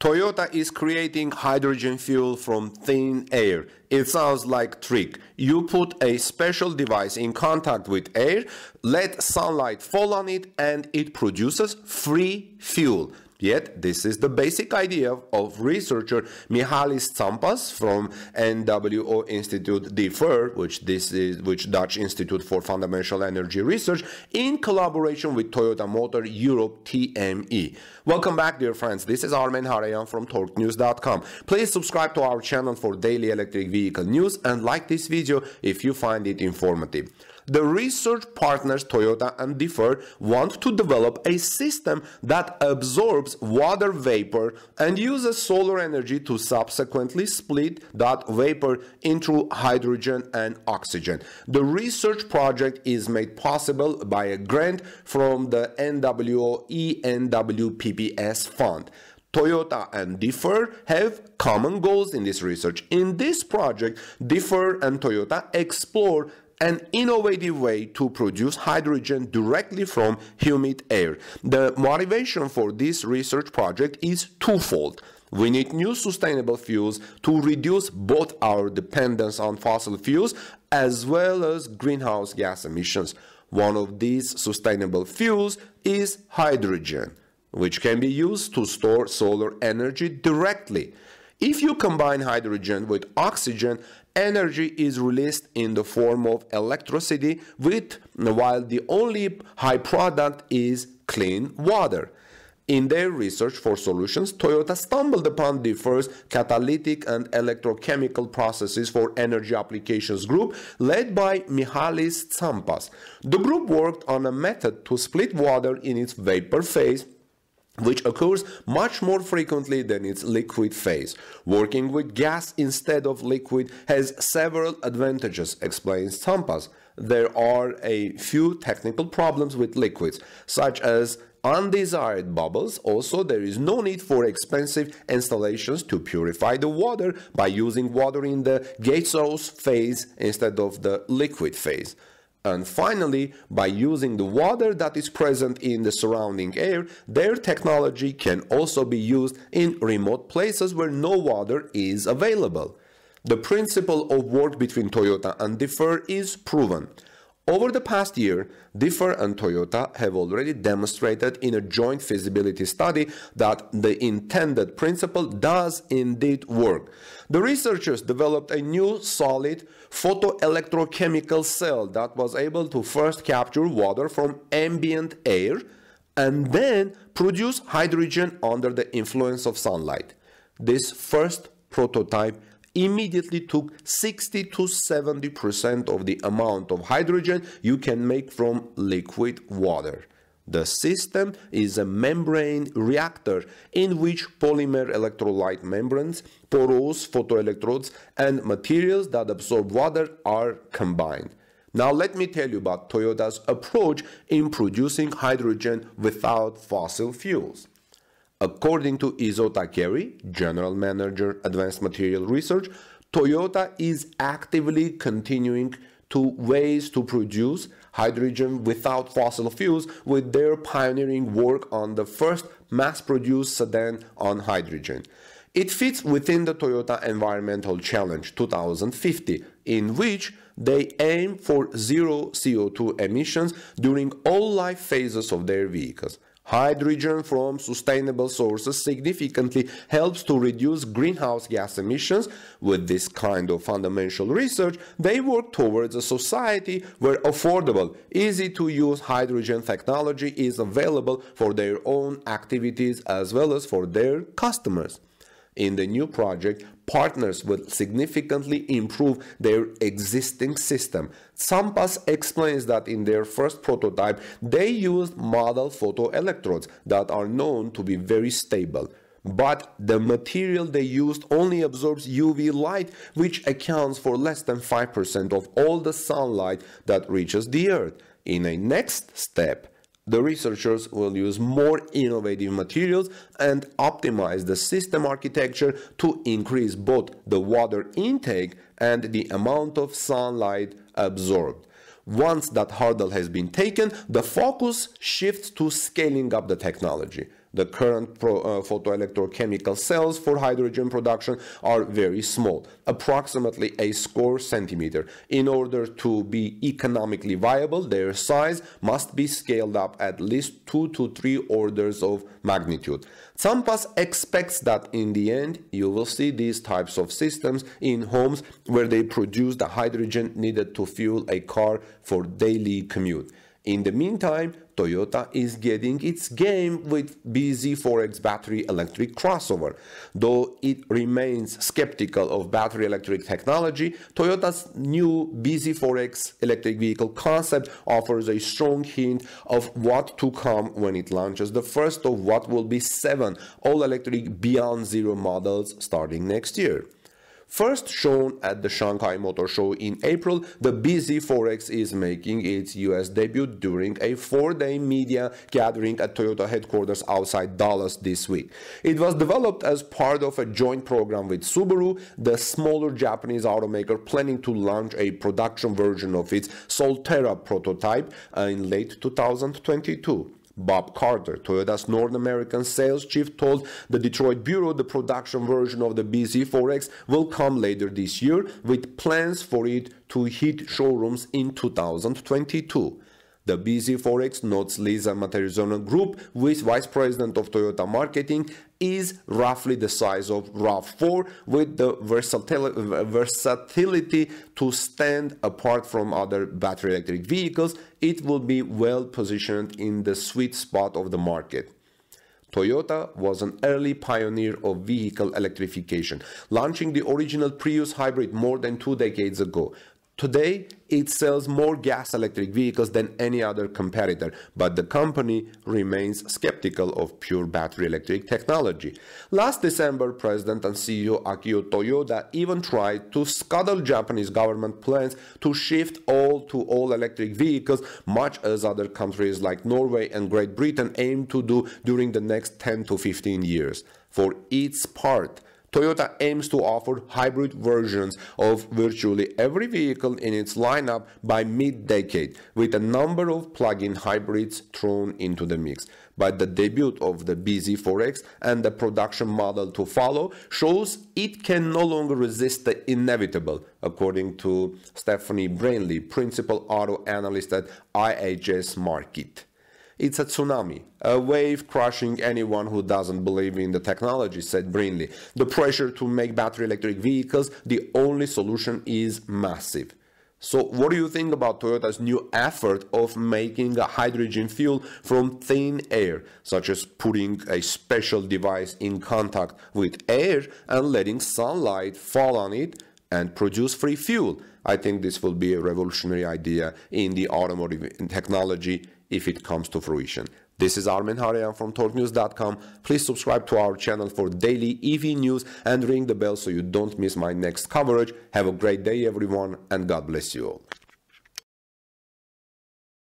Toyota is creating hydrogen fuel from thin air. It sounds like trick. You put a special device in contact with air, let sunlight fall on it and it produces free fuel. Yet, this is the basic idea of researcher Mihalis Tsampas from NWO Institute DIFFER, which this is which Dutch Institute for Fundamental Energy Research, in collaboration with Toyota Motor Europe TME. Welcome back, dear friends. This is Armen Hareyan from TorqueNews.com. Please subscribe to our channel for daily electric vehicle news and like this video if you find it informative. The research partners Toyota and DIFFER want to develop a system that absorbs water vapor and uses solar energy to subsequently split that vapor into hydrogen and oxygen. The research project is made possible by a grant from the NWO ENWPPS fund. Toyota and DIFFER have common goals in this research. In this project, DIFFER and Toyota explore an innovative way to produce hydrogen directly from humid air. The motivation for this research project is twofold. We need new sustainable fuels to reduce both our dependence on fossil fuels as well as greenhouse gas emissions. One of these sustainable fuels is hydrogen, which can be used to store solar energy directly. If you combine hydrogen with oxygen, energy is released in the form of electricity with while the only high product is clean water. In their research for solutions, Toyota stumbled upon the first catalytic and electrochemical processes for energy applications group led by Mihalis Tsampas. The group worked on a method to split water in its vapor phase which occurs much more frequently than its liquid phase. Working with gas instead of liquid has several advantages, explains Tsampas. There are a few technical problems with liquids, such as undesired bubbles. Also, there is no need for expensive installations to purify the water by using water in the gaseous phase instead of the liquid phase. And finally, by using the water that is present in the surrounding air, their technology can also be used in remote places where no water is available. The principle of work between Toyota and DIFFER is proven. Over the past year, DIFFER and Toyota have already demonstrated in a joint feasibility study that the intended principle does indeed work. The researchers developed a new solid photoelectrochemical cell that was able to first capture water from ambient air and then produce hydrogen under the influence of sunlight. This first prototype immediately took 60 to 70% of the amount of hydrogen you can make from liquid water. The system is a membrane reactor in which polymer electrolyte membranes, porous photoelectrodes, and materials that absorb water are combined. Now let me tell you about Toyota's approach in producing hydrogen without fossil fuels. According to Izo Takeri, General Manager Advanced Material Research, Toyota is actively continuing to ways to produce hydrogen without fossil fuels with their pioneering work on the first mass-produced sedan on hydrogen. It fits within the Toyota Environmental Challenge 2050, in which they aim for zero CO2 emissions during all life phases of their vehicles. Hydrogen from sustainable sources significantly helps to reduce greenhouse gas emissions. With this kind of fundamental research, they work towards a society where affordable, easy to use hydrogen technology is available for their own activities as well as for their customers in the new project, partners will significantly improve their existing system. Tsampas explains that in their first prototype, they used model photoelectrodes that are known to be very stable. But the material they used only absorbs UV light, which accounts for less than 5% of all the sunlight that reaches the Earth. In a next step, the researchers will use more innovative materials and optimize the system architecture to increase both the water intake and the amount of sunlight absorbed. Once that hurdle has been taken, the focus shifts to scaling up the technology. The current pro, uh, photoelectrochemical cells for hydrogen production are very small, approximately a square centimeter. In order to be economically viable, their size must be scaled up at least two to three orders of magnitude. Tsampas expects that in the end, you will see these types of systems in homes where they produce the hydrogen needed to fuel a car for daily commute. In the meantime, Toyota is getting its game with BZ4X battery electric crossover. Though it remains skeptical of battery electric technology, Toyota's new BZ4X electric vehicle concept offers a strong hint of what to come when it launches the first of what will be seven all electric Beyond Zero models starting next year. First shown at the Shanghai Motor Show in April, the BZ4X is making its US debut during a four-day media gathering at Toyota headquarters outside Dallas this week. It was developed as part of a joint program with Subaru, the smaller Japanese automaker planning to launch a production version of its Solterra prototype in late 2022. Bob Carter, Toyota's North American sales chief, told the Detroit Bureau the production version of the BZ4X will come later this year, with plans for it to hit showrooms in 2022. The BZ4X notes Lisa Matarezona Group, with Vice President of Toyota Marketing, is roughly the size of RAV4 with the versatility to stand apart from other battery electric vehicles. It will be well positioned in the sweet spot of the market. Toyota was an early pioneer of vehicle electrification, launching the original Prius hybrid more than two decades ago. Today, it sells more gas electric vehicles than any other competitor, but the company remains skeptical of pure battery electric technology. Last December, President and CEO Akio Toyoda even tried to scuttle Japanese government plans to shift all to all electric vehicles, much as other countries like Norway and Great Britain aim to do during the next 10 to 15 years. For its part, Toyota aims to offer hybrid versions of virtually every vehicle in its lineup by mid-decade, with a number of plug-in hybrids thrown into the mix. But the debut of the BZ4X and the production model to follow shows it can no longer resist the inevitable, according to Stephanie Brinley, principal auto analyst at IHS Markit. It's a tsunami, a wave crushing anyone who doesn't believe in the technology, said Brinley. The pressure to make battery electric vehicles, the only solution is massive. So what do you think about Toyota's new effort of making a hydrogen fuel from thin air, such as putting a special device in contact with air and letting sunlight fall on it and produce free fuel? I think this will be a revolutionary idea in the automotive technology if it comes to fruition. This is Armen Hareyan from TorqueNews.com. Please subscribe to our channel for daily EV news and ring the bell so you don't miss my next coverage. Have a great day, everyone, and God bless you all.